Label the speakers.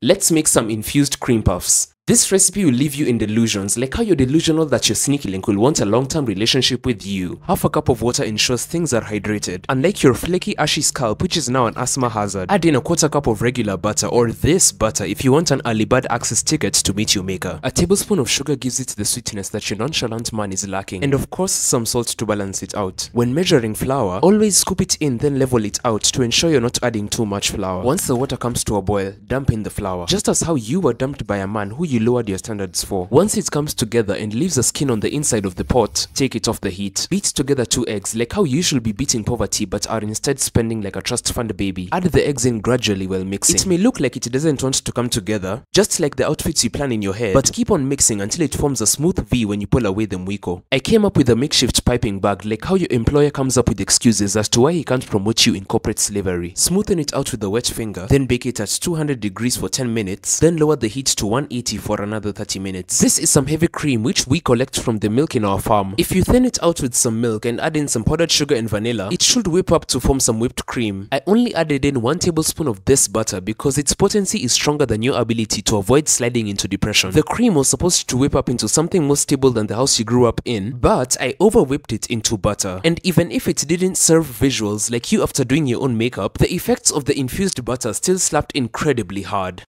Speaker 1: Let's make some infused cream puffs. This recipe will leave you in delusions, like how you're delusional that your sneaky link will want a long-term relationship with you. Half a cup of water ensures things are hydrated. Unlike your flaky ashy scalp, which is now an asthma hazard, add in a quarter cup of regular butter or this butter if you want an bird access ticket to meet your maker. A tablespoon of sugar gives it the sweetness that your nonchalant man is lacking. And of course, some salt to balance it out. When measuring flour, always scoop it in then level it out to ensure you're not adding too much flour. Once the water comes to a boil, dump in the flour. Just as how you were dumped by a man who you lowered your standards for. Once it comes together and leaves a skin on the inside of the pot, take it off the heat. Beat together two eggs like how you should be beating poverty but are instead spending like a trust fund baby. Add the eggs in gradually while mixing. It may look like it doesn't want to come together, just like the outfits you plan in your head, but keep on mixing until it forms a smooth V when you pull away the mwiko. I came up with a makeshift piping bag like how your employer comes up with excuses as to why he can't promote you in corporate slavery. Smoothen it out with a wet finger, then bake it at 200 degrees for 10 minutes, then lower the heat to 180 for another 30 minutes. This is some heavy cream which we collect from the milk in our farm. If you thin it out with some milk and add in some powdered sugar and vanilla, it should whip up to form some whipped cream. I only added in 1 tablespoon of this butter because its potency is stronger than your ability to avoid sliding into depression. The cream was supposed to whip up into something more stable than the house you grew up in, but I over whipped it into butter. And even if it didn't serve visuals like you after doing your own makeup, the effects of the infused butter still slapped incredibly hard.